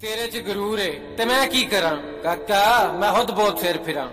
ਤੇਰੇ 'ਚ ਗਰੂਰ ਏ ਤੇ ਮੈਂ ਕੀ ਕਰਾਂ? ਕਾਕਾ ਮੈਂ ਖੁਦ ਬਹੁਤ ਫੇਰ ਫਿਰਾਂ।